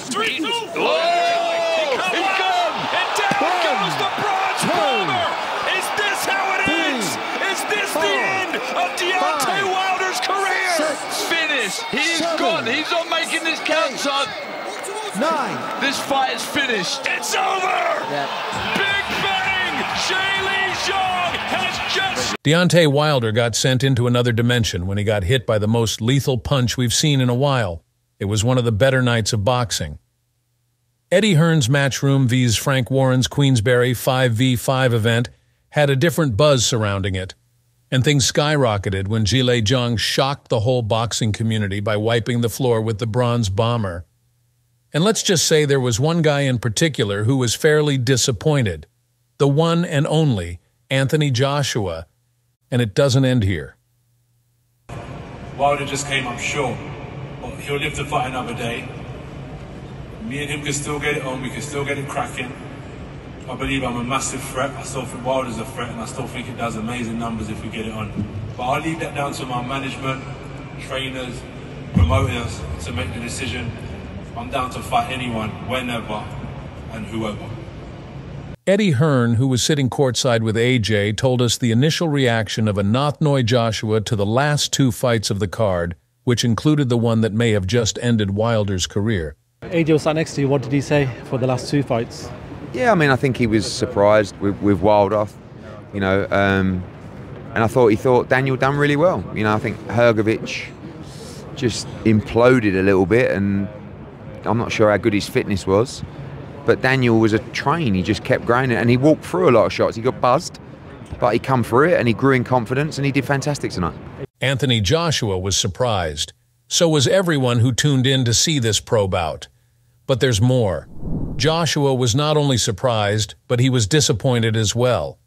Three, two, Oh, Come he's on. gone. And down goes the bronze bomber. Is this how it ends? Is this the end of Deontay Wilder's career? Finish. He's gone. He's not making this count, son. Nine. This fight is finished. It's over. Big bang. Zhilei Zhang has just Deontay Wilder got sent into another dimension when he got hit by the most lethal punch we've seen in a while. It was one of the better nights of boxing. Eddie Hearn's Matchroom vs. Frank Warren's Queensberry 5v5 event had a different buzz surrounding it, and things skyrocketed when Zhilei Zhang shocked the whole boxing community by wiping the floor with the bronze bomber. And let's just say there was one guy in particular who was fairly disappointed. The one and only Anthony Joshua. And it doesn't end here. Wilder just came up short. But he'll live to fight another day. Me and him can still get it on, we can still get it cracking. I believe I'm a massive threat. I still think Wilder's a threat, and I still think it does amazing numbers if we get it on. But I'll leave that down to my management, trainers, promoters to make the decision. I'm down to fight anyone, whenever, and whoever. Eddie Hearn, who was sitting courtside with AJ, told us the initial reaction of Anthony Joshua to the last two fights of the card, which included the one that may have just ended Wilder's career. AJ was sat next to you. What did he say for the last two fights? Yeah, I mean, I think he was surprised with, with Wilder, you know, um, and I thought he thought Daniel done really well. You know, I think Hrgovic just imploded a little bit, and I'm not sure how good his fitness was. But Daniel was a train. He just kept grinding, and he walked through a lot of shots. He got buzzed, but he come through it, and he grew in confidence, and he did fantastic tonight. Anthony Joshua was surprised. So was everyone who tuned in to see this pro bout. But there's more. Joshua was not only surprised, but he was disappointed as well.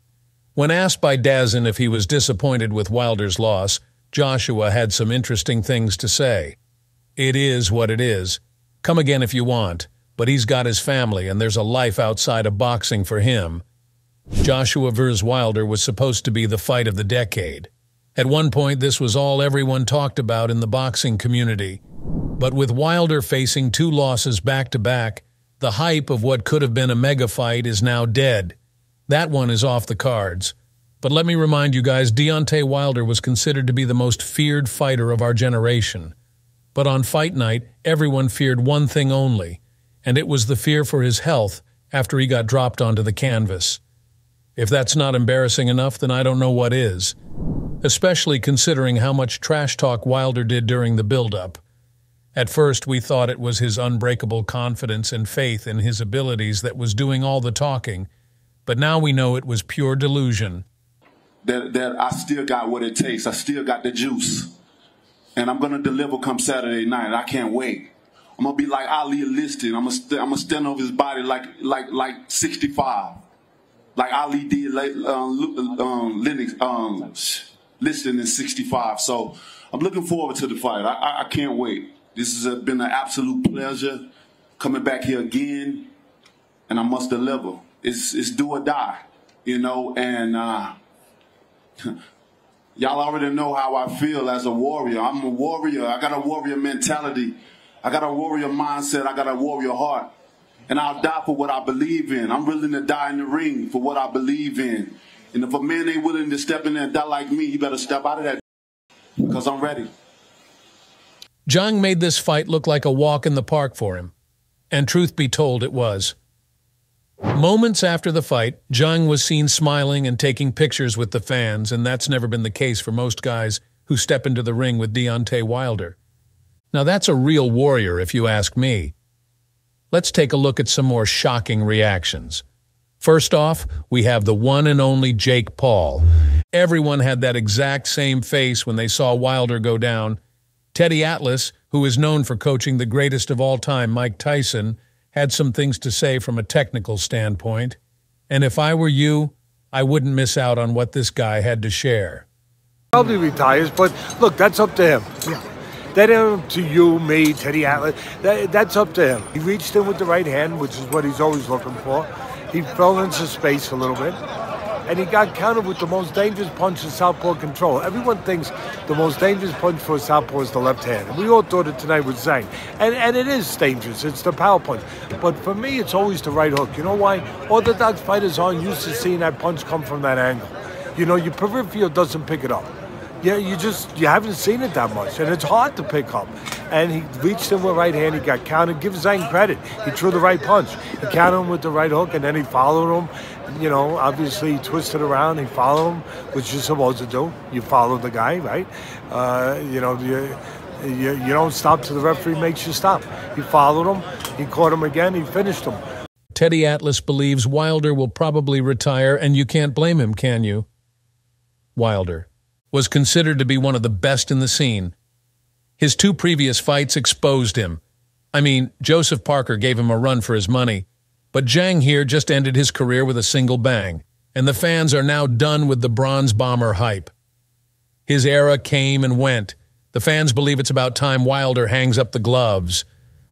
When asked by DAZN if he was disappointed with Wilder's loss, Joshua had some interesting things to say. It is what it is. Come again if you want, but he's got his family and there's a life outside of boxing for him. Joshua vs. Wilder was supposed to be the fight of the decade. At one point, this was all everyone talked about in the boxing community. But with Wilder facing two losses back to back, the hype of what could have been a mega fight is now dead. That one is off the cards. But let me remind you guys, Deontay Wilder was considered to be the most feared fighter of our generation. But on fight night, everyone feared one thing only, and it was the fear for his health after he got dropped onto the canvas. If that's not embarrassing enough, then I don't know what is. Especially considering how much trash talk Wilder did during the build-up. At first, we thought it was his unbreakable confidence and faith in his abilities that was doing all the talking, but now we know it was pure delusion. that that I still got what it takes. I still got the juice, and I'm gonna deliver come Saturday night. I can't wait. I'm gonna be like Ali Liston. I'm gonna st- gonna stand over his body like like like 65, like Ali did like um, um, Lennox um, Liston in 65. So I'm looking forward to the fight. I, I, I can't wait. This has been an absolute pleasure coming back here again, and I must deliver. It's it's do or die, you know, and. uh Y'all already know how I feel as a warrior. I'm a warrior. I got a warrior mentality. I got a warrior mindset. I got a warrior heart. And I'll die for what I believe in. I'm willing to die in the ring for what I believe in. And if a man ain't willing to step in there and die like me, he better step out of that because I'm ready. Zhang made this fight look like a walk in the park for him. And truth be told, it was. Moments after the fight, Zhang was seen smiling and taking pictures with the fans, and that's never been the case for most guys who step into the ring with Deontay Wilder. Now that's a real warrior, if you ask me. Let's take a look at some more shocking reactions. First off, we have the one and only Jake Paul. Everyone had that exact same face when they saw Wilder go down. Teddy Atlas, who is known for coaching the greatest of all time, Mike Tyson, had some things to say from a technical standpoint. And if I were you, I wouldn't miss out on what this guy had to share. Probably retires, but look, that's up to him. Yeah. That ain't to you, me, Teddy Atlas. That, that's up to him. He reached in with the right hand, which is what he's always looking for. He fell into space a little bit. and he got countered with the most dangerous punch in southpaw control. Everyone thinks the most dangerous punch for a southpaw is the left hand, and we all thought it tonight with Zhang, and and it is dangerous. It's the power punch, but for me, it's always the right hook. You know why? Orthodox fighters aren't used to seeing that punch come from that angle. You know, your peripheral doesn't pick it up. Yeah, you just you haven't seen it that much, and it's hard to pick up. And he reached him with right hand. He got counted. Give Zhang credit. He threw the right punch. He counted him with the right hook, and then he followed him. You know, obviously he twisted around. He followed him, which you're supposed to do. You follow the guy, right? Uh, you know, you, you you don't stop till the referee makes you stop. He followed him. He caught him again. He finished him. Teddy Atlas believes Wilder will probably retire, and you can't blame him, can you? Wilder was considered to be one of the best in the scene. His two previous fights exposed him. I mean, Joseph Parker gave him a run for his money, but Zhang here just ended his career with a single bang, and the fans are now done with the Bronze Bomber hype. His era came and went. The fans believe it's about time Wilder hangs up the gloves.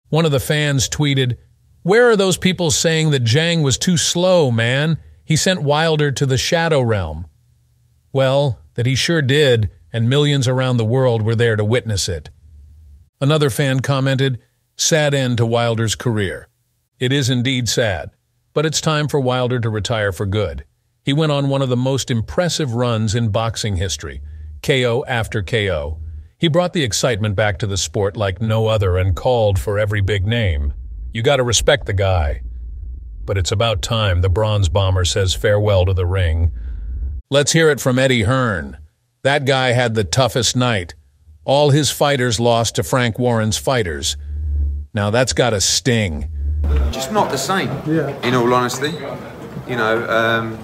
One of the fans tweeted, Where are those people saying that Zhang was too slow, man? He sent Wilder to the shadow realm. Well, that he sure did, and millions around the world were there to witness it. Another fan commented, Sad end to Wilder's career. It is indeed sad, but it's time for Wilder to retire for good. He went on one of the most impressive runs in boxing history, KO after KO. He brought the excitement back to the sport like no other and called for every big name. You gotta respect the guy. But it's about time the Bronze Bomber says farewell to the ring. Let's hear it from Eddie Hearn. That guy had the toughest night. All his fighters lost to Frank Warren's fighters. Now that's got a sting. Just not the same. Yeah. In all honesty, you know, um,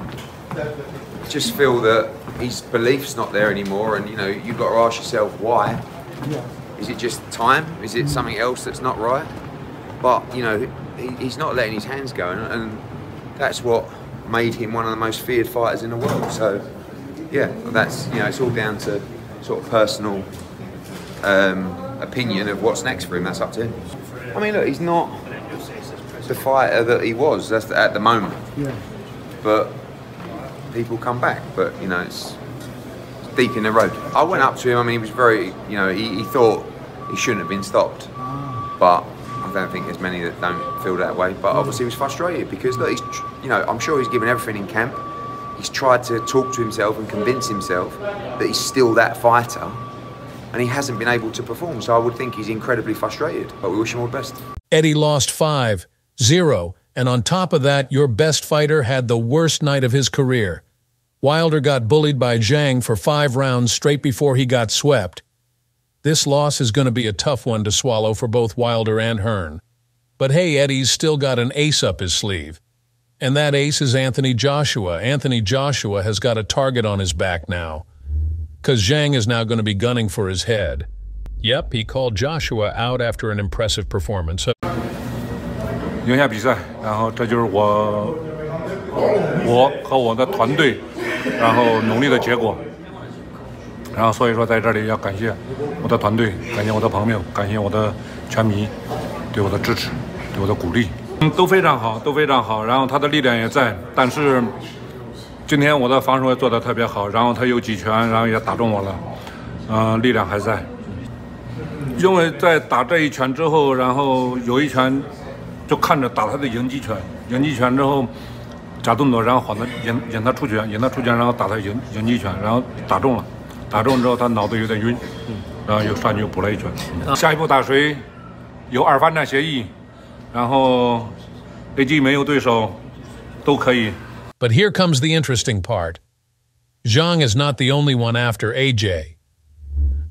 just feel that his belief's not there anymore, and you know, you've got to ask yourself why. Yeah. Is it just time? Is it something else that's not right? But you know, he, he's not letting his hands go, and, and that's what made him one of the most feared fighters in the world. So, yeah, that's you know, it's all down to sort of personal um, opinion of what's next for him. That's up to him. I mean, look, he's not the fighter that he was. That's at the moment. Yeah. But people come back. But you know, it's, it's deep in the road. I went up to him. I mean, he was very, you know, he, he thought he shouldn't have been stopped, ah. but I don't think there's many that don't feel that way. But obviously, he was frustrated because look, he's, you know, I'm sure he's given everything in camp. He's tried to talk to himself and convince himself that he's still that fighter, and he hasn't been able to perform. So I would think he's incredibly frustrated. But we wish him all the best. Eddie lost 5 0, and on top of that, your best fighter had the worst night of his career. Wilder got bullied by Zhang for five rounds straight before he got swept. This loss is going to be a tough one to swallow for both Wilder and Hearn. But hey, Eddie's still got an ace up his sleeve. And that ace is Anthony Joshua. Anthony Joshua has got a target on his back now. Because Zhang is now going to be gunning for his head. Yep, he called Joshua out after an impressive performance. 赢下比赛，然后这就是我我和我的团队，然后努力的结果。然后所以说，在这里要感谢我的团队，感谢我的朋友，感谢我的球迷对我的支持，对我的鼓励， 嗯，都非常好，都非常好。然后他的力量也在，但是今天我的防守也做得特别好。然后他有几拳，然后也打中我了，嗯，力量还在。因为在打这一拳之后，然后有一拳就看着打他的迎击拳，迎击拳之后假动作，然后晃他引引他出拳，引他出拳，然后打他迎迎击拳，然后打中了。打中之后，他脑子有点晕，然后又上去补了一拳。下一步打谁？有二番战协议，然后 AJ 没有对手，都可以。But here comes the interesting part. Zhang is not the only one after AJ.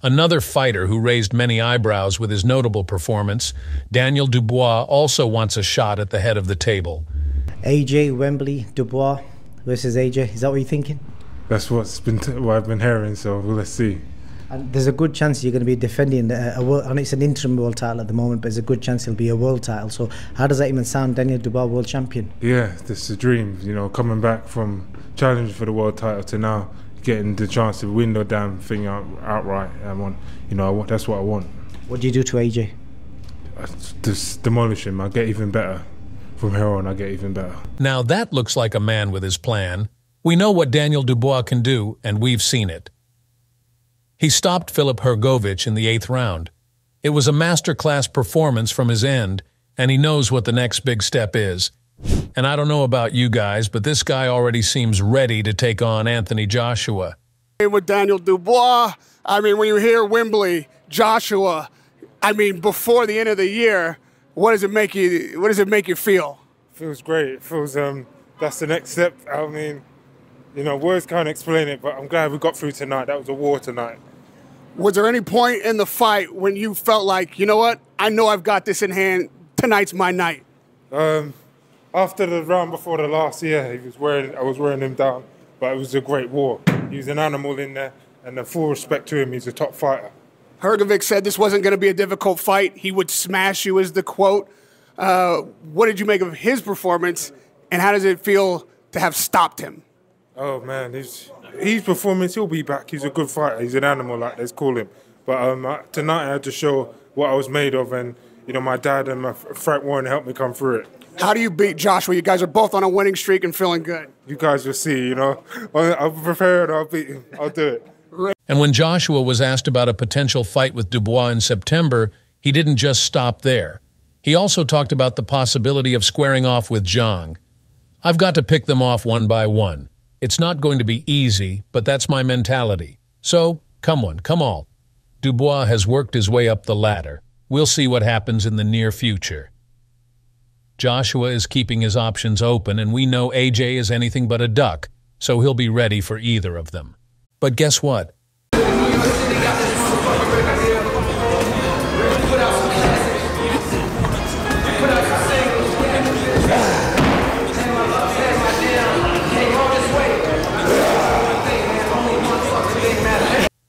Another fighter who raised many eyebrows with his notable performance, Daniel Dubois also wants a shot at the head of the table. AJ Wembley Dubois versus AJ. Is that what you're thinking? That's what's been what I've been hearing. So let's see. And there's a good chance you're going to be defending uh, a, a world, and it's an interim world title at the moment, but there's a good chance it'll be a world title. So how does that even sound, Daniel Dubois, world champion? Yeah, this is a dream. You know, coming back from challenging for the world title to now getting the chance to win the damn thing out, outright. I want, you know, I want, that's what I want. What do you do to AJ? I just demolish him. I get even better. From here on, I get even better. Now that looks like a man with his plan We know what Daniel Dubois can do, and we've seen it. He stopped Filip Hrgovic in the eighth round. It was a masterclass performance from his end, and he knows what the next big step is. And I don't know about you guys, but this guy already seems ready to take on Anthony Joshua. With Daniel Dubois, I mean, when you hear Wembley, Joshua, I mean, before the end of the year, what does it make you? What does it make you feel? Feels great. It feels um, that's the next step. I mean, you know, words can't explain it, but I'm glad we got through tonight. That was a war tonight. Was there any point in the fight when you felt like, you know what, I know I've got this in hand. Tonight's my night. Um, after the round before the last year, he was wearing, I was wearing him down, but it was a great war. He was an animal in there, and full respect to him, he's a top fighter. Hrgovic said this wasn't going to be a difficult fight. He would smash you, is the quote. Uh, what did you make of his performance, and how does it feel to have stopped him? Oh man, his his performance, he'll be back. He's a good fighter. He's an animal, like let's call him. But um, tonight I had to show what I was made of, and you know my dad and my Frank Warren helped me come through it. How do you beat Joshua? You guys are both on a winning streak and feeling good. You guys will see. You know, I'm prepared. I'll beat him. I'll do it. And when Joshua was asked about a potential fight with Dubois in September, he didn't just stop there. He also talked about the possibility of squaring off with Zhang. I've got to pick them off one by one. It's not going to be easy, but that's my mentality. So, come one, come all. Dubois has worked his way up the ladder. We'll see what happens in the near future. Joshua is keeping his options open, and we know AJ is anything but a duck, so he'll be ready for either of them. But guess what?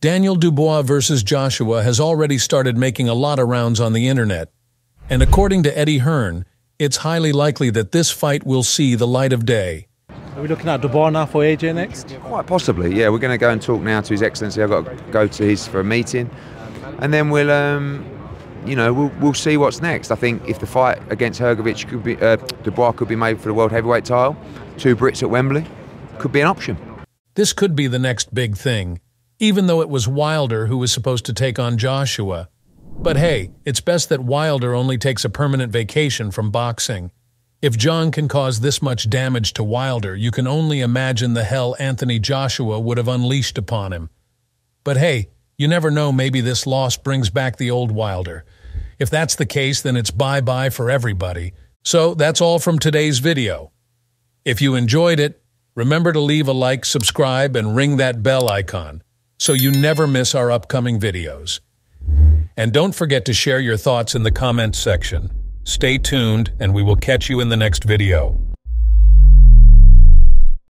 Daniel Dubois versus Joshua has already started making a lot of rounds on the internet, and according to Eddie Hearn, it's highly likely that this fight will see the light of day. Are we looking at Dubois now for AJ next? Quite possibly, yeah. We're going to go and talk now to His Excellency. I've got to go to his for a meeting, and then we'll, um, you know, we'll, we'll see what's next. I think if the fight against Hrgovic could be, uh, Dubois could be made for the world heavyweight title, two Brits at Wembley, could be an option. This could be the next big thing even though it was Wilder who was supposed to take on Joshua. But hey, it's best that Wilder only takes a permanent vacation from boxing. If Zhang can cause this much damage to Wilder, you can only imagine the hell Anthony Joshua would have unleashed upon him. But hey, you never know maybe this loss brings back the old Wilder. If that's the case, then it's bye-bye for everybody. So that's all from today's video. If you enjoyed it, remember to leave a like, subscribe, and ring that bell icon so you never miss our upcoming videos. And don't forget to share your thoughts in the comments section. Stay tuned, and we will catch you in the next video.